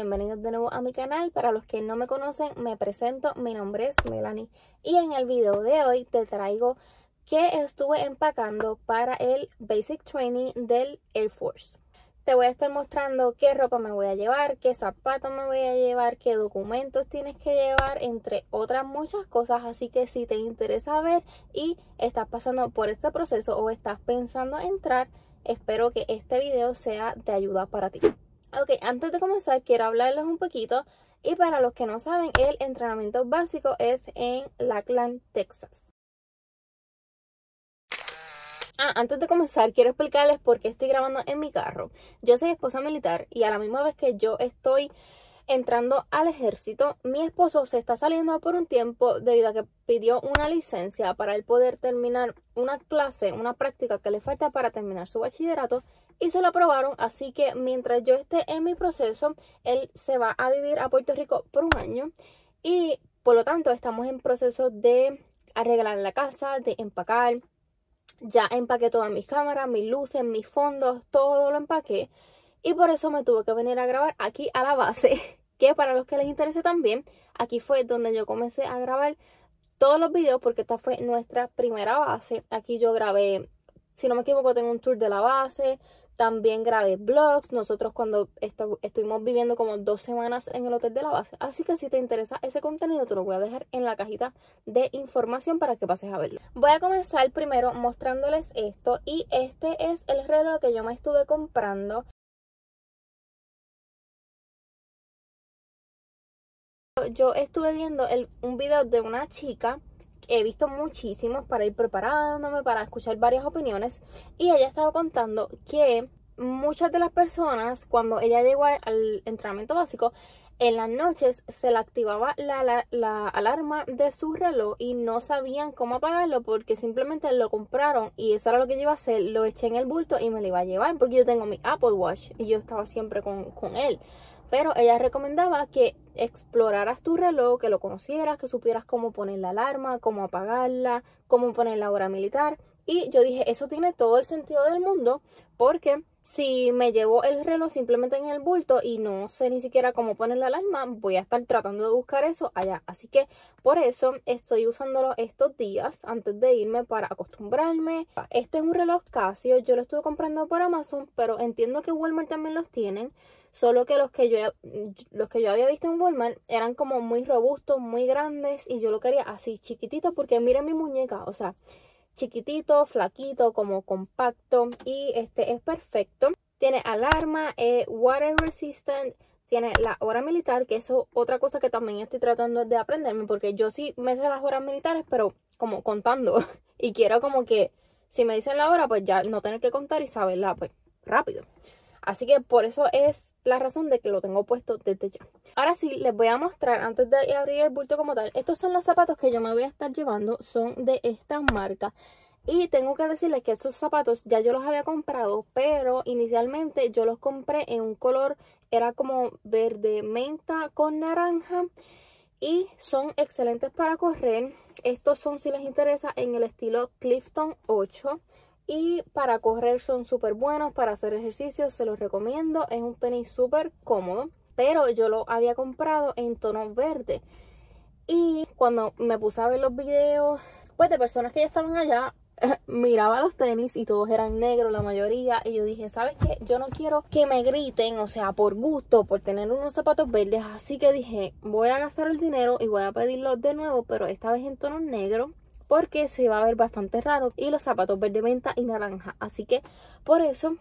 Bienvenidos de nuevo a mi canal. Para los que no me conocen, me presento, mi nombre es Melanie y en el video de hoy te traigo que estuve empacando para el Basic Training del Air Force. Te voy a estar mostrando qué ropa me voy a llevar, qué zapatos me voy a llevar, qué documentos tienes que llevar, entre otras muchas cosas. Así que si te interesa ver y estás pasando por este proceso o estás pensando entrar, espero que este video sea de ayuda para ti. Ok, antes de comenzar quiero hablarles un poquito y para los que no saben, el entrenamiento básico es en Lackland, Texas. Ah, antes de comenzar, quiero explicarles por qué estoy grabando en mi carro. Yo soy esposa militar y a la misma vez que yo estoy entrando al ejército, mi esposo se está saliendo por un tiempo debido a que pidió una licencia para él poder terminar una clase, una práctica que le falta para terminar su bachillerato y se lo aprobaron. Así que mientras yo esté en mi proceso, él se va a vivir a Puerto Rico por un año y por lo tanto estamos en proceso de arreglar la casa, de empacar. Ya empaqué todas mis cámaras, mis luces, mis fondos, todo lo empaqué. Y por eso me tuve que venir a grabar aquí a la base, que para los que les interese también, aquí fue donde yo comencé a grabar todos los videos porque esta fue nuestra primera base. Aquí yo grabé, si no me equivoco, tengo un tour de la base, también grabé vlogs. Nosotros cuando estuvimos viviendo como dos semanas en el hotel de la base. Así que si te interesa ese contenido, te lo voy a dejar en la cajita de información para que pases a verlo. Voy a comenzar primero mostrándoles esto. Y este es el reloj que yo me estuve comprando. Yo estuve viendo un video de una chica he visto muchísimos para ir preparándome, para escuchar varias opiniones. Y ella estaba contando que muchas de las personas, cuando ella llegó al entrenamiento básico, en las noches se le activaba la, la, alarma de su reloj y no sabían cómo apagarlo porque simplemente lo compraron y eso era lo que yo iba a hacer. Lo eché en el bulto y me lo iba a llevar porque yo tengo mi Apple Watch y yo estaba siempre con, con él. Pero ella recomendaba que exploraras tu reloj, que lo conocieras, que supieras cómo poner la alarma, cómo apagarla, cómo poner la hora militar. Y yo dije, eso tiene todo el sentido del mundo porque si me llevo el reloj simplemente en el bulto y no sé ni siquiera cómo poner la alarma, voy a estar tratando de buscar eso allá. Así que por eso estoy usándolo estos días antes de irme para acostumbrarme. Este es un reloj Casio, yo lo estuve comprando por Amazon, pero entiendo que Walmart también los tienen. Solo que los que yo los que yo había visto en Walmart eran como muy robustos, muy grandes y yo lo quería así chiquitito porque miren mi muñeca, o sea, chiquitito, flaquito, como compacto y este es perfecto. Tiene alarma, es water resistant, tiene la hora militar, que eso es otra cosa que también estoy tratando de aprenderme porque yo sí me sé las horas militares, pero como contando y quiero como que si me dicen la hora, pues ya no tener que contar y saberla pues rápido. Así que por eso es la razón de que lo tengo puesto desde ya. Ahora sí, les voy a mostrar antes de abrir el bulto como tal. Estos son los zapatos que yo me voy a estar llevando. Son de esta marca. Y tengo que decirles que estos zapatos ya yo los había comprado, pero inicialmente yo los compré en un color, era como verde menta con naranja. Y son excelentes para correr. Estos son, si les interesa, en el estilo Clifton 8 y para correr son súper buenos, para hacer ejercicio se los recomiendo, es un tenis súper cómodo, pero yo lo había comprado en tono verde y cuando me puse a ver los videos pues de personas que ya estaban allá, miraba los tenis y todos eran negros la mayoría y yo dije, ¿sabes qué? Yo no quiero que me griten, o sea, por gusto, por tener unos zapatos verdes, así que dije, voy a gastar el dinero y voy a pedirlos de nuevo, pero esta vez en tono negro porque se va a ver bastante raro y los zapatos verde menta y naranja así que por eso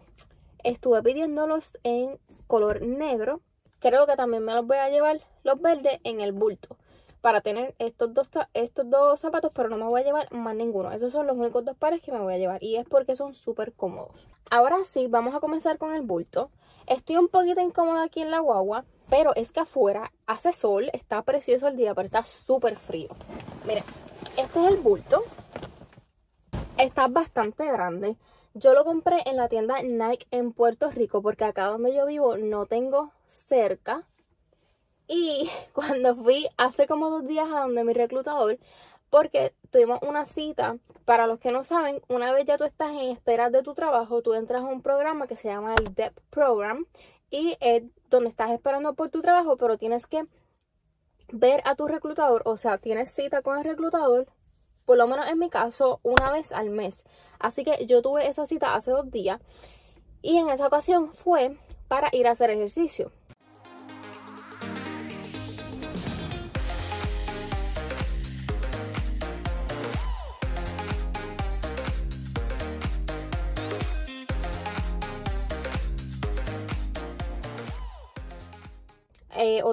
estuve pidiéndolos en color negro creo que también me los voy a llevar los verdes en el bulto para tener estos dos, estos dos zapatos, pero no me voy a llevar más ninguno. Esos son los únicos dos pares que me voy a llevar y es porque son súper cómodos. Ahora sí, vamos a comenzar con el bulto. Estoy un poquito incómoda aquí en la guagua, pero es que afuera hace sol, está precioso el día, pero está súper frío. Miren, este es el bulto. Está bastante grande. Yo lo compré en la tienda Nike en Puerto Rico porque acá donde yo vivo no tengo cerca. Y cuando fui hace como dos días a donde mi reclutador, porque tuvimos una cita, para los que no saben, una vez ya tú estás en espera de tu trabajo, tú entras a un programa que se llama el DEP Program y es donde estás esperando por tu trabajo, pero tienes que ver a tu reclutador, o sea, tienes cita con el reclutador, por lo menos en mi caso, una vez al mes. Así que yo tuve esa cita hace dos días y en esa ocasión fue para ir a hacer ejercicio.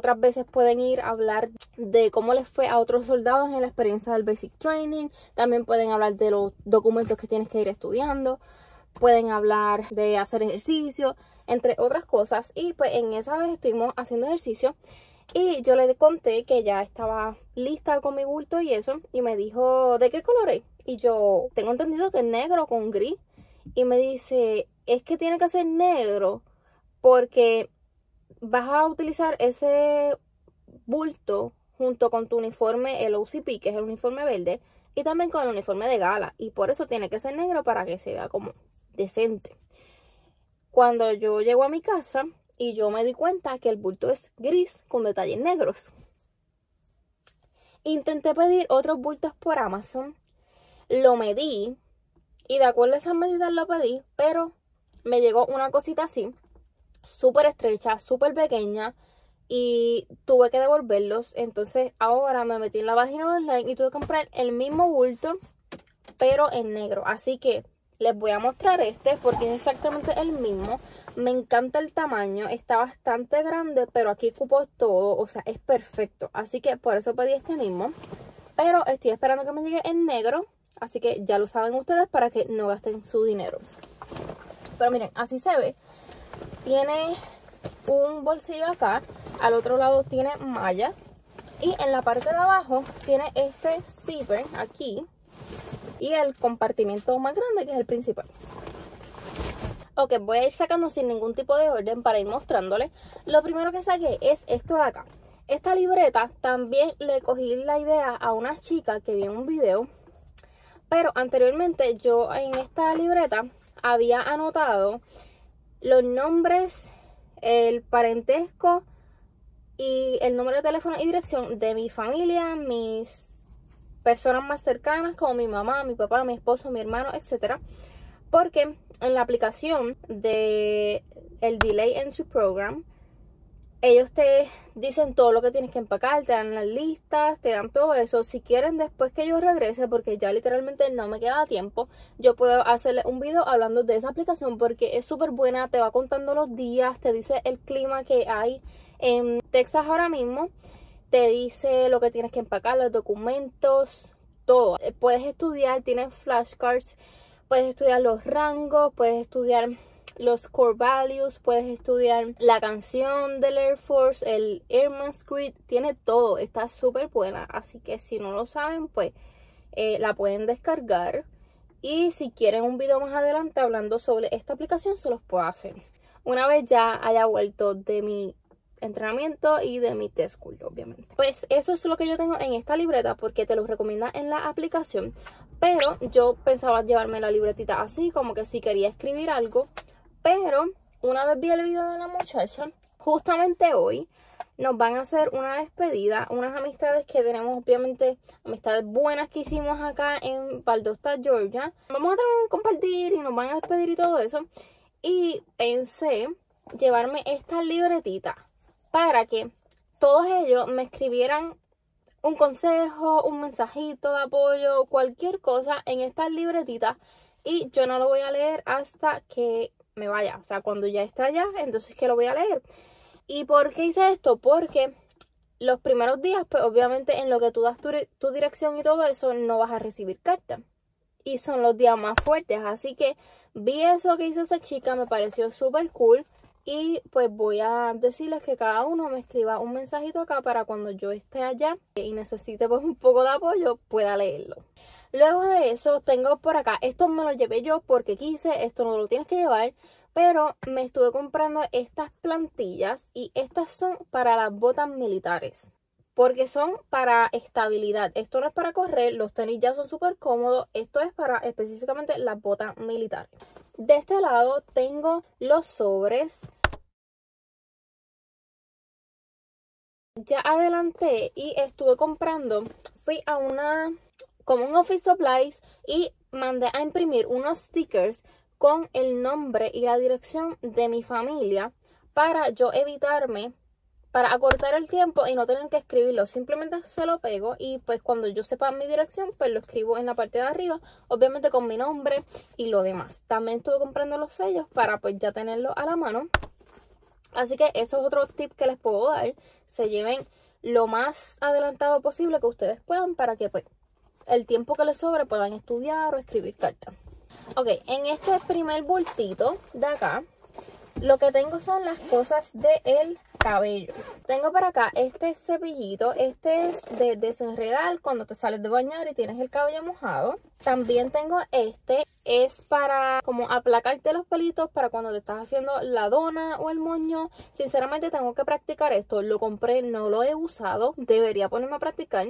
Otras veces pueden ir a hablar de cómo les fue a otros soldados en la experiencia del Basic Training. También pueden hablar de los documentos que tienes que ir estudiando. Pueden hablar de hacer ejercicio, entre otras cosas. Y pues en esa vez estuvimos haciendo ejercicio. Y yo le conté que ya estaba lista con mi bulto y eso. Y me dijo, ¿de qué color es? Y yo tengo entendido que es negro con gris. Y me dice, es que tiene que ser negro porque vas a utilizar ese bulto junto con tu uniforme, el OCP, que es el uniforme verde, y también con el uniforme de gala. Y por eso tiene que ser negro para que se vea como decente. Cuando yo llego a mi casa y yo me di cuenta que el bulto es gris con detalles negros. Intenté pedir otros bultos por Amazon, lo medí y de acuerdo a esas medidas lo pedí, pero me llegó una cosita así súper estrecha, súper pequeña y tuve que devolverlos. Entonces ahora me metí en la página online y tuve que comprar el mismo bulto, pero en negro. Así que les voy a mostrar este porque es exactamente el mismo. Me encanta el tamaño, está bastante grande, pero aquí cupo todo, o sea, es perfecto. Así que por eso pedí este mismo. Pero estoy esperando que me llegue en negro, así que ya lo saben ustedes para que no gasten su dinero. Pero miren, así se ve tiene un bolsillo acá, al otro lado tiene malla y en la parte de abajo tiene este zipper aquí y el compartimiento más grande que es el principal. Ok, voy a ir sacando sin ningún tipo de orden para ir mostrándoles. Lo primero que saqué es esto de acá. Esta libreta también le cogí la idea a una chica que vi en un video. Pero anteriormente yo en esta libreta había anotado los nombres, el parentesco y el número de teléfono y dirección de mi familia, mis personas más cercanas como mi mamá, mi papá, mi esposo, mi hermano, etcétera. Porque en la aplicación de el Delay Entry Program ellos te dicen todo lo que tienes que empacar, te dan las listas, te dan todo eso. Si quieren después que yo regrese, porque ya literalmente no me queda tiempo, yo puedo hacerle un video hablando de esa aplicación porque es súper buena, te va contando los días, te dice el clima que hay en Texas ahora mismo, te dice lo que tienes que empacar, los documentos, todo. Puedes estudiar, tienes flashcards, puedes estudiar los rangos, puedes estudiar los core values, puedes estudiar la canción del Air Force, el Airman Script, tiene todo, está súper buena, así que si no lo saben, pues eh, la pueden descargar. Y si quieren un video más adelante hablando sobre esta aplicación, se los puedo hacer. Una vez ya haya vuelto de mi entrenamiento y de mi test school, obviamente. Pues eso es lo que yo tengo en esta libreta porque te lo recomienda en la aplicación. Pero yo pensaba llevarme la libretita así, como que si quería escribir algo, pero una vez vi el video de la muchacha, justamente hoy nos van a hacer una despedida, unas amistades que tenemos obviamente, amistades buenas que hicimos acá en Valdosta, Georgia. Vamos a tener un compartir y nos van a despedir y todo eso. Y pensé llevarme esta libretita para que todos ellos me escribieran un consejo, un mensajito de apoyo, cualquier cosa en esta libretita y yo no lo voy a leer hasta que me vaya. O sea, cuando ya está allá, entonces que lo voy a leer. ¿Y por qué hice esto? Porque los primeros días, pues obviamente en lo que tú das tu, dirección y todo eso, no vas a recibir carta. Y son los días más fuertes. Así que vi eso que hizo esa chica, me pareció súper cool. Y pues voy a decirles que cada uno me escriba un mensajito acá para cuando yo esté allá y necesite pues un poco de apoyo, pueda leerlo. Luego de eso tengo por acá, esto me lo llevé yo porque quise, esto no lo tienes que llevar, pero me estuve comprando estas plantillas y estas son para las botas militares. Porque son para estabilidad. Esto no es para correr, los tenis ya son súper cómodos. Esto es para específicamente las botas militares. De este lado tengo los sobres ya adelanté y estuve comprando, fui a una, como un office supplies y mandé a imprimir unos stickers con el nombre y la dirección de mi familia para yo evitarme, para acortar el tiempo y no tener que escribirlo. Simplemente se lo pego y pues cuando yo sepa mi dirección, pues lo escribo en la parte de arriba, obviamente con mi nombre y lo demás. También estuve comprando los sellos para pues ya tenerlo a la mano. Así que eso es otro tip que les puedo dar. Se lleven lo más adelantado posible que ustedes puedan para que pues el tiempo que les sobre puedan estudiar o escribir cartas. Ok, en este primer bultito de acá, lo que tengo son las cosas del cabello. Tengo para acá este cepillito. Este es de desenredar cuando te sales de bañar y tienes el cabello mojado. También tengo este. Es para como aplacarte los pelitos para cuando te estás haciendo la dona o el moño. Sinceramente tengo que practicar esto. Lo compré, no lo he usado. Debería ponerme a practicar.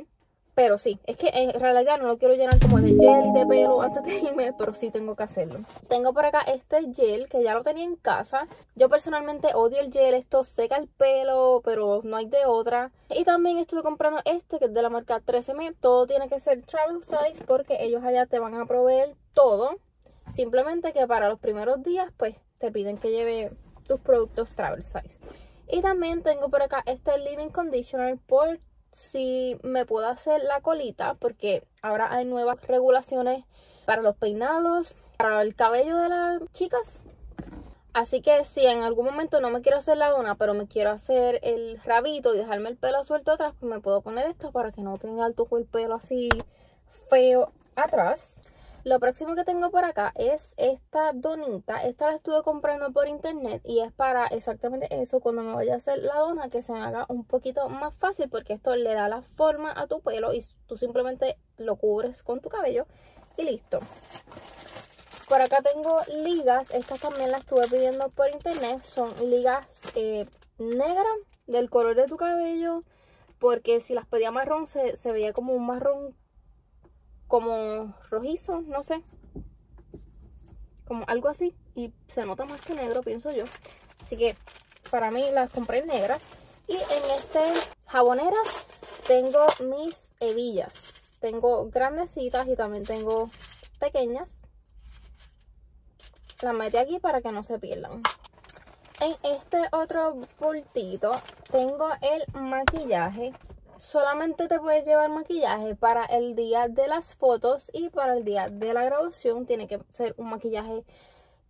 Pero sí, es que en realidad no lo quiero llenar como de gel y de pelo antes de irme, pero sí tengo que hacerlo. Tengo por acá este gel que ya lo tenía en casa. Yo personalmente odio el gel, esto seca el pelo, pero no hay de otra. Y también estuve comprando este que es de la marca 13M. Todo tiene que ser travel size porque ellos allá te van a proveer todo. Simplemente que para los primeros días pues te piden que lleve tus productos travel size. Y también tengo por acá este Living Conditioner por si me puedo hacer la colita porque ahora hay nuevas regulaciones para los peinados, para el cabello de las chicas. Así que si en algún momento no me quiero hacer la dona, pero me quiero hacer el rabito y dejarme el pelo suelto atrás, pues me puedo poner esto para que no tenga alto el pelo así feo atrás. Lo próximo que tengo por acá es esta donita. Esta la estuve comprando por internet y es para exactamente eso, cuando me vaya a hacer la dona, que se me haga un poquito más fácil porque esto le da la forma a tu pelo y tú simplemente lo cubres con tu cabello y listo. Por acá tengo ligas, estas también las estuve pidiendo por internet, son ligas eh, negras del color de tu cabello porque si las pedía marrón se, se veía como un marrón como rojizo, no sé. Como algo así. Y se nota más que negro, pienso yo. Así que para mí las compré negras. Y en este jabonera tengo mis hebillas. Tengo grandecitas y también tengo pequeñas. Las metí aquí para que no se pierdan. En este otro bultito tengo el maquillaje solamente te puedes llevar maquillaje para el día de las fotos y para el día de la grabación. Tiene que ser un maquillaje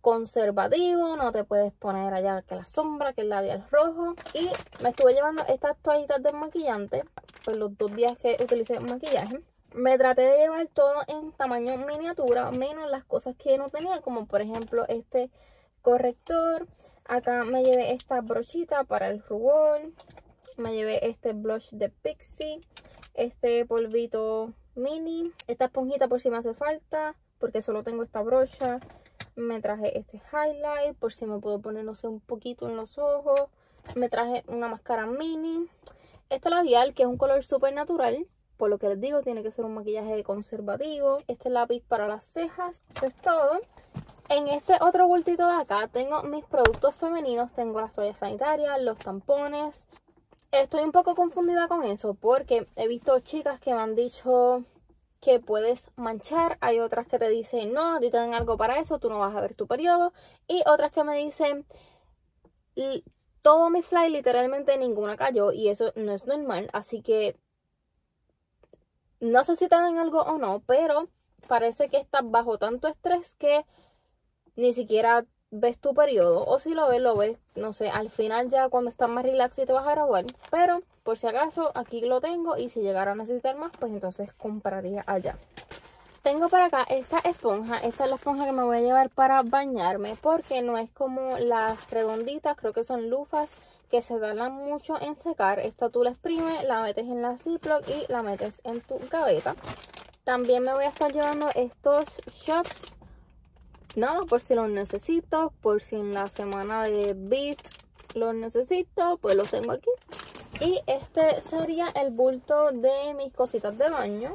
conservativo, no te puedes poner allá que la sombra, que el labial rojo. Y me estuve llevando estas toallitas de maquillante por los dos días que utilicé maquillaje. Me traté de llevar todo en tamaño miniatura, menos las cosas que no tenía, como por ejemplo este corrector. Acá me llevé esta brochita para el rubor, me llevé este blush de Pixie, este polvito mini, esta esponjita por si me hace falta, porque solo tengo esta brocha. Me traje este highlight por si me puedo poner, no sé, un poquito en los ojos. Me traje una máscara mini. Este labial, que es un color súper natural, por lo que les digo, tiene que ser un maquillaje conservativo. Este lápiz para las cejas, eso es todo. En este otro bultito de acá tengo mis productos femeninos. Tengo las toallas sanitarias, los tampones, Estoy un poco confundida con eso porque he visto chicas que me han dicho que puedes manchar. Hay otras que te dicen, no, a ti te dan algo para eso, tú no vas a ver tu periodo. Y otras que me dicen, todo mi fly literalmente ninguna cayó y eso no es normal. Así que no sé si te dan algo o no, pero parece que estás bajo tanto estrés que ni siquiera ves tu periodo o si lo ves, lo ves, no sé, al final ya cuando estás más relax y te vas a graduar. Pero por si acaso aquí lo tengo y si llegara a necesitar más, pues entonces compraría allá. Tengo para acá esta esponja, esta es la esponja que me voy a llevar para bañarme porque no es como las redonditas, creo que son lufas que se tardan mucho en secar. Esta tú la exprimes, la metes en la Ziploc y la metes en tu gaveta. También me voy a estar llevando estos shops nada, por si los necesito, por si en la semana de Beat los necesito, pues los tengo aquí. Y este sería el bulto de mis cositas de baño.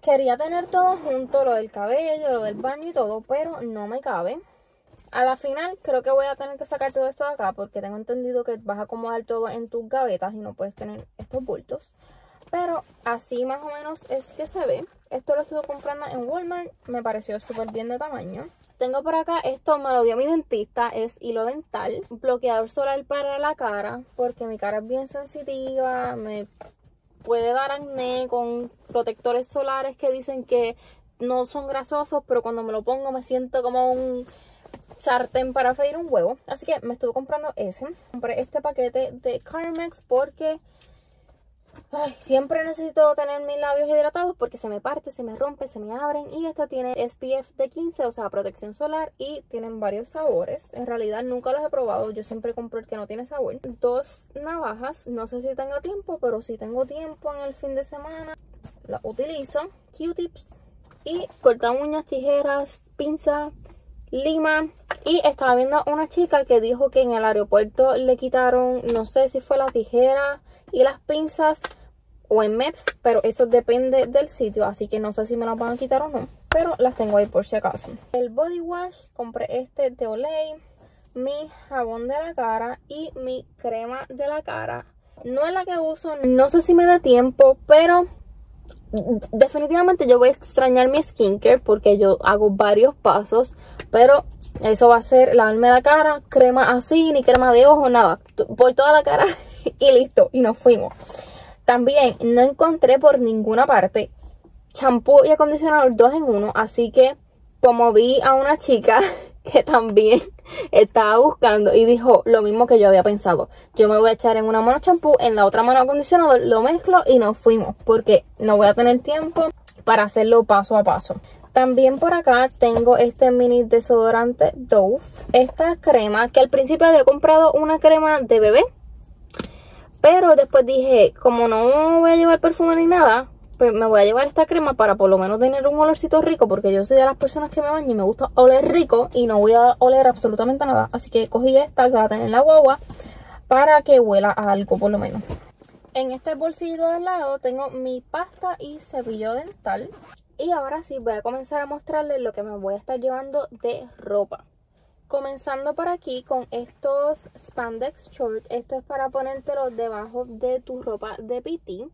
Quería tener todo junto, lo del cabello, lo del baño y todo, pero no me cabe. A la final creo que voy a tener que sacar todo esto de acá porque tengo entendido que vas a acomodar todo en tus gavetas y no puedes tener estos bultos. Pero así más o menos es que se ve. Esto lo estuve comprando en Walmart, me pareció súper bien de tamaño. Tengo por acá, esto me lo dio mi dentista, es hilo dental, bloqueador solar para la cara, porque mi cara es bien sensitiva, me puede dar acné con protectores solares que dicen que no son grasosos, pero cuando me lo pongo me siento como un sartén para freír un huevo. Así que me estuve comprando ese. Compré este paquete de Carmex porque siempre necesito tener mis labios hidratados porque se me parte, se me rompe, se me abren. Y esta tiene SPF de 15, o sea, protección solar. Y tienen varios sabores. En realidad nunca los he probado. Yo siempre compro el que no tiene sabor. Dos navajas. No sé si tengo tiempo, pero si tengo tiempo en el fin de semana, la utilizo. Q-tips. Y cortar uñas, tijeras, pinza, lima. Y estaba viendo una chica que dijo que en el aeropuerto le quitaron, no sé si fue la tijera y las pinzas o en MEPS, pero eso depende del sitio, así que no sé si me las van a quitar o no, pero las tengo ahí por si acaso. El body wash, compré este de Olay, mi jabón de la cara y mi crema de la cara. No es la que uso, no sé si me da tiempo, pero definitivamente yo voy a extrañar mi skincare porque yo hago varios pasos, pero eso va a ser lavarme la cara, crema así, ni crema de ojo, nada, por toda la cara y listo, y nos fuimos. También no encontré por ninguna parte champú y acondicionador dos en uno, así que como vi a una chica que también estaba buscando y dijo lo mismo que yo había pensado. Yo me voy a echar en una mano champú, en la otra mano acondicionador, lo mezclo y nos fuimos porque no voy a tener tiempo para hacerlo paso a paso. También por acá tengo este mini desodorante Dove. Esta crema que al principio había comprado una crema de bebé. Pero después dije, como no voy a llevar perfume ni nada, pues me voy a llevar esta crema para por lo menos tener un olorcito rico porque yo soy de las personas que me bañan y me gusta oler rico y no voy a oler absolutamente nada. Así que cogí esta que la tener en la guagua para que huela algo por lo menos. En este bolsillo de al lado tengo mi pasta y cepillo dental. Y ahora sí voy a comenzar a mostrarles lo que me voy a estar llevando de ropa. Comenzando por aquí con estos spandex short. Esto es para ponértelo debajo de tu ropa de PT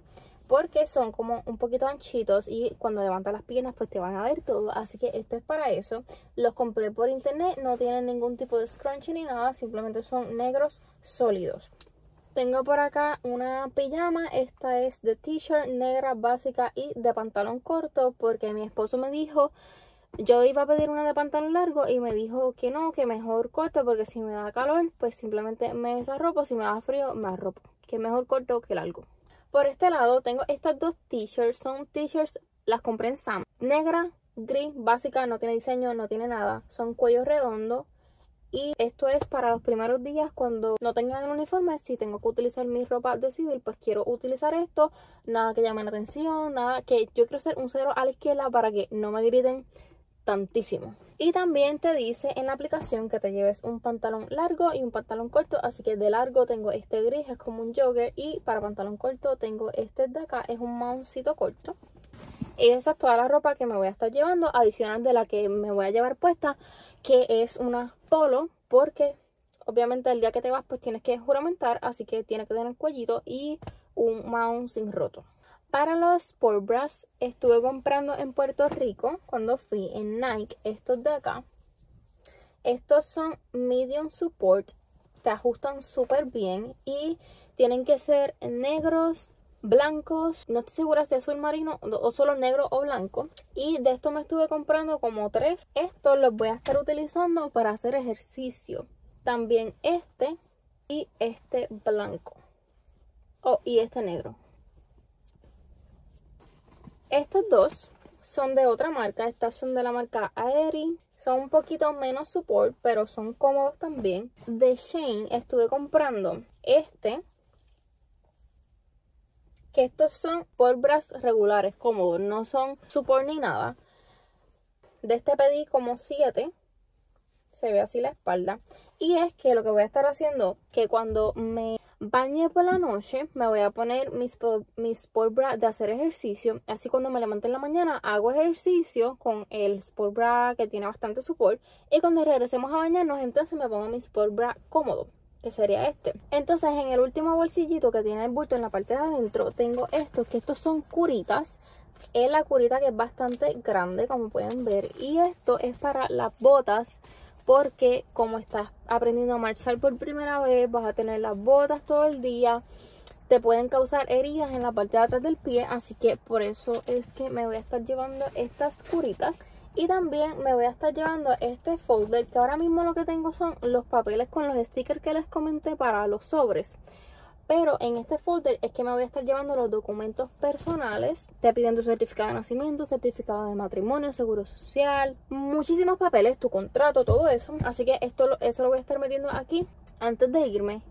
porque son como un poquito anchitos y cuando levantas las piernas pues te van a ver todo, así que esto es para eso. Los compré por internet, no tienen ningún tipo de scrunchie ni nada, simplemente son negros sólidos. Tengo por acá una pijama, esta es de t-shirt negra básica y de pantalón corto porque mi esposo me dijo, yo iba a pedir una de pantalón largo y me dijo que no, que mejor corto porque si me da calor pues simplemente me desarropo, si me da frío me arropo, que mejor corto que largo. Por este lado tengo estas dos t-shirts. Son t-shirts, las compré en Sam. Negra, gris, básica, no tiene diseño, no tiene nada. Son cuello redondo. Y esto es para los primeros días cuando no tengan el uniforme. Si tengo que utilizar mi ropa de civil, pues quiero utilizar esto. Nada que llame la atención, nada que yo quiero ser un cero a la izquierda para que no me griten Y también te dice en la aplicación que te lleves un pantalón largo y un pantalón corto. Así que de largo tengo este gris, es como un jogger. Y para pantalón corto tengo este de acá, es un mouncito corto. Y esa es toda la ropa que me voy a estar llevando, adicional de la que me voy a llevar puesta, que es una polo, porque obviamente el día que te vas pues tienes que juramentar, así que tiene que tener cuellito y un mount sin roto. Para los Sport Bras estuve comprando en Puerto Rico cuando fui en Nike estos de acá. Estos son medium support, te ajustan súper bien y tienen que ser negros, blancos, no estoy segura si azul marino o solo negro o blanco. Y de esto me estuve comprando como tres. Estos los voy a estar utilizando para hacer ejercicio. También este y este blanco. Oh, y este negro. Estos dos son de otra marca. Estas son de la marca Aerie. Son un poquito menos support, pero son cómodos también. De Shane estuve comprando este. Que estos son por bras regulares, cómodos. No son support ni nada. De este pedí como 7. Se ve así la espalda. Y es que lo que voy a estar haciendo, que cuando me bañe por la noche, me voy a poner mis, mis sport bra de hacer ejercicio. Así cuando me levanto en la mañana hago ejercicio con el sport bra que tiene bastante support. Y cuando regresemos a bañarnos entonces me pongo mi sport bra cómodo que sería este. Entonces en el último bolsillito que tiene el bulto en la parte de adentro tengo estos, que estos son curitas. Es la curita que es bastante grande como pueden ver y esto es para las botas porque como estás aprendiendo a marchar por primera vez, vas a tener las botas todo el día, te pueden causar heridas en la parte de atrás del pie, así que por eso es que me voy a estar llevando estas curitas. Y también me voy a estar llevando este folder que ahora mismo lo que tengo son los papeles con los stickers que les comenté para los sobres. Pero en este folder es que me voy a estar llevando los documentos personales. Te piden tu certificado de nacimiento, certificado de matrimonio, seguro social, muchísimos papeles, tu contrato, todo eso. Así que esto eso lo voy a estar metiendo aquí antes de irme.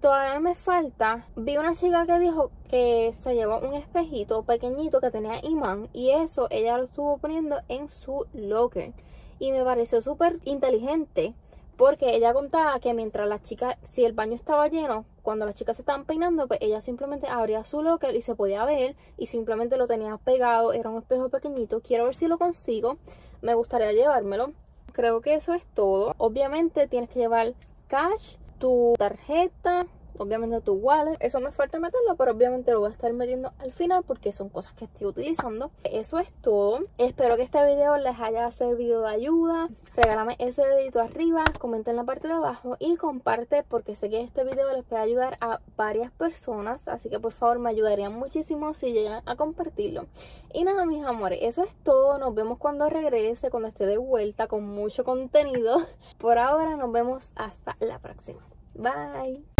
Todavía me falta, vi una chica que dijo que se llevó un espejito pequeñito que tenía imán y eso ella lo estuvo poniendo en su locker. Y me pareció súper inteligente porque ella contaba que mientras las chicas, si el baño estaba lleno, cuando las chicas se estaban peinando, pues ella simplemente abría su locker y se podía ver y simplemente lo tenía pegado, era un espejo pequeñito. Quiero ver si lo consigo, me gustaría llevármelo. Creo que eso es todo. Obviamente tienes que llevar cash, tu tarjeta, obviamente tu wallet. Eso me falta meterlo, pero obviamente lo voy a estar metiendo al final porque son cosas que estoy utilizando. Eso es todo. Espero que este video les haya servido de ayuda. Regálame ese dedito arriba, comenta en la parte de abajo y comparte porque sé que este video les puede ayudar a varias personas. Así que por favor me ayudarían muchísimo si llegan a compartirlo. Y nada, mis amores, eso es todo. Nos vemos cuando regrese, cuando esté de vuelta con mucho contenido. Por ahora nos vemos hasta la próxima. Bye.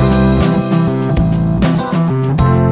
Thank you.